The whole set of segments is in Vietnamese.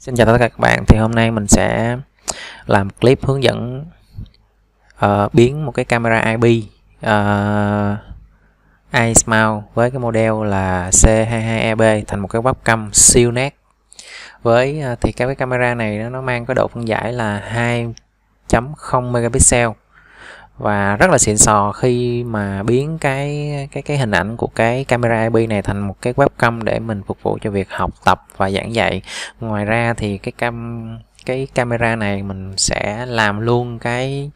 Xin chào tất cả các bạn. Thì hôm nay mình sẽ làm một clip hướng dẫn uh, biến một cái camera IP uh, ờ, iSmile với cái model là C22EB thành một cái webcam siêu nét. Với uh, thì cái cái camera này nó mang cái độ phân giải là 2.0 megapixel và rất là xịn sò khi mà biến cái cái cái hình ảnh của cái camera IP này thành một cái webcam để mình phục vụ cho việc học tập và giảng dạy. Ngoài ra thì cái cam, cái camera này mình sẽ làm luôn cái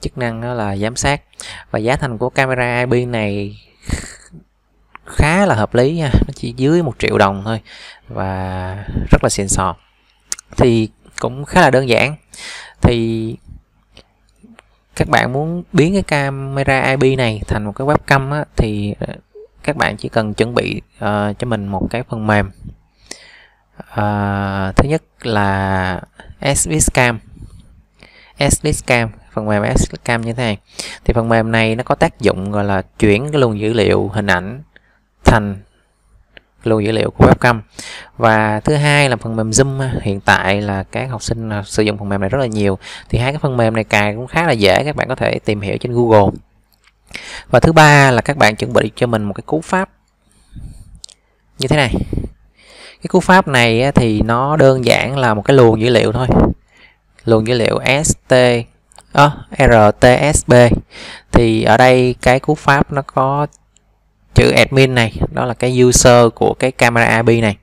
chức năng đó là giám sát. Và giá thành của camera IP này khá là hợp lý nha, nó chỉ dưới một triệu đồng thôi và rất là xịn sò. Thì cũng khá là đơn giản. Thì các bạn muốn biến cái camera IP này thành một cái webcam á, thì ờ, các bạn chỉ cần chuẩn bị uh, cho mình một cái phần mềm. Uh, thứ nhất là SVSCam SVSCam phần mềm SVSCam như thế này. Thì phần mềm này nó có tác dụng gọi là chuyển cái luồng dữ liệu hình ảnh thành luồng dữ liệu của webcam. Và thứ hai là phần mềm zoom à, hiện tại là các học sinh à, sử dụng phần mềm này rất là nhiều. Thì hai cái phần mềm này cài cũng khá là dễ các bạn có thể tìm hiểu trên google. Và thứ ba là các bạn chuẩn bị cho mình một cái cú pháp như thế này. Cái cú pháp này thì nó đơn giản là một cái luồng dữ liệu thôi. Luồng dữ liệu st à, ờ, rtsb thì ở đây cái cú pháp nó có chữ admin này đó là cái user của cái camera IP này.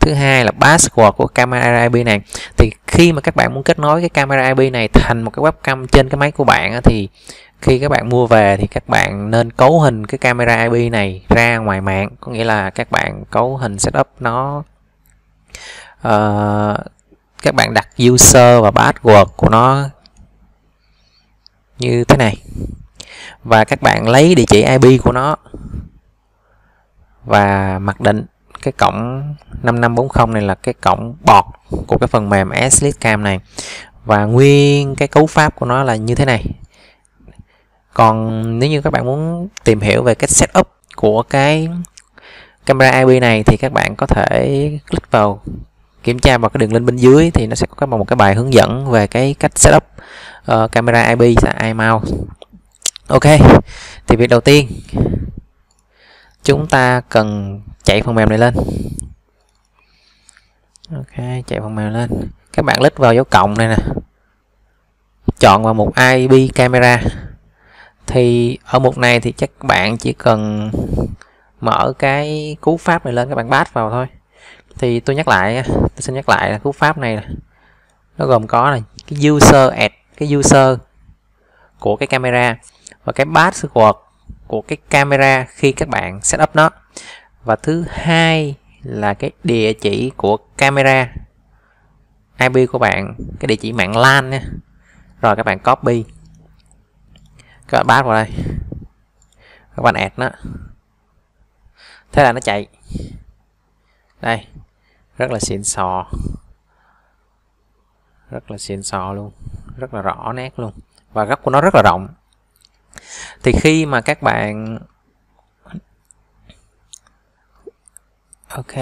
Thứ hai là password của camera IP này. Thì khi mà các bạn muốn kết nối cái camera IP này thành một cái webcam trên cái máy của bạn thì khi các bạn mua về thì các bạn nên cấu hình cái camera IP này ra ngoài mạng. Có nghĩa là các bạn cấu hình setup nó uh, các bạn đặt user và password của nó như thế này và các bạn lấy địa chỉ IP của nó. Và mặc định cái cổng 5540 này là cái cổng bọt của cái phần mềm Cam này. Và nguyên cái cấu pháp của nó là như thế này. Còn nếu như các bạn muốn tìm hiểu về cái setup của cái camera IP này thì các bạn có thể click vào kiểm tra vào cái đường link bên dưới thì nó sẽ có một cái bài hướng dẫn về cái cách setup uh, camera IP tại iMount ok, thì việc đầu tiên, chúng ta cần chạy phần mềm này lên. Ok, chạy phần mềm lên. Các bạn click vào dấu cộng này nè. Chọn vào mục IP camera. Thì ở mục này thì chắc bạn chỉ cần mở cái cú pháp này lên, các bạn bát vào thôi. Thì tôi nhắc lại tôi xin nhắc lại là cú pháp này nó gồm có là cái user add cái user của cái camera và cái password của cái camera khi các bạn setup nó. Và thứ hai là cái địa chỉ của camera. IP của bạn, cái địa chỉ mạng LAN nha. Rồi các bạn copy. Các bạn pass vào đây. Các bạn add nó. Thế là nó chạy. Đây, rất là xịn sò. Rất là xịn sò luôn. Rất là rõ nét luôn. Và góc của nó rất là rộng thì khi mà các bạn ok.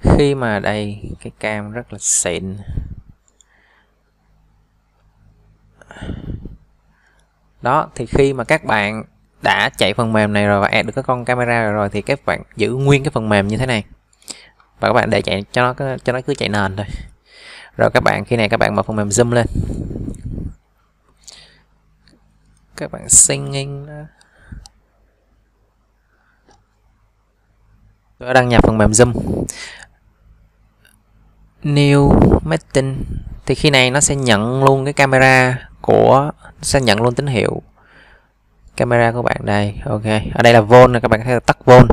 Khi mà đây cái cam rất là xịn. Đó thì khi mà các bạn đã chạy phần mềm này rồi và add được cái con camera rồi, rồi thì các bạn giữ nguyên cái phần mềm như thế này. Và các bạn để chạy cho nó cho nó cứ chạy nền thôi. Rồi các bạn khi này các bạn mở phần mềm zoom lên các bạn singing tôi đã đăng nhập phần mềm zoom. New meeting thì khi này nó sẽ nhận luôn cái camera của sẽ nhận luôn tín hiệu camera của bạn đây. Ok, ở đây là vol các bạn có thể tắt vol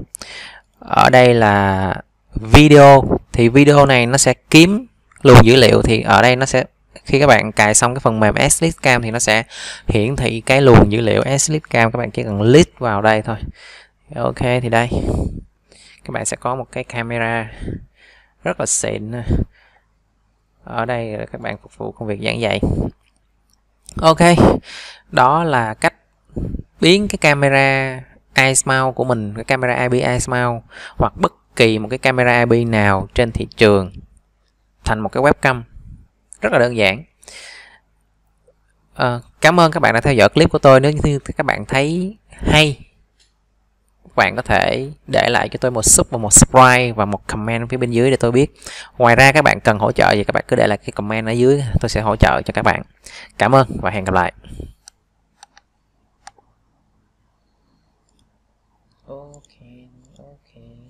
ở đây là video. Thì video này nó sẽ kiếm luôn dữ liệu thì ở đây nó sẽ khi các bạn cài xong cái phần mềm Cam thì nó sẽ hiển thị cái luồng dữ liệu Cam. Các bạn chỉ cần list vào đây thôi. Ok, thì đây. Các bạn sẽ có một cái camera rất là xịn. Ở đây các bạn phục vụ công việc giảng dạy. Ok, đó là cách biến cái camera iSmile của mình, cái camera IP iSmile hoặc bất kỳ một cái camera IP nào trên thị trường thành một cái webcam rất là đơn giản. À, cảm ơn các bạn đã theo dõi clip của tôi. Nếu như các bạn thấy hay các bạn có thể để lại cho tôi một sub và một subscribe và một comment phía bên dưới để tôi biết. Ngoài ra các bạn cần hỗ trợ gì các bạn cứ để lại cái comment ở dưới. Tôi sẽ hỗ trợ cho các bạn. Cảm ơn và hẹn gặp lại. Okay okay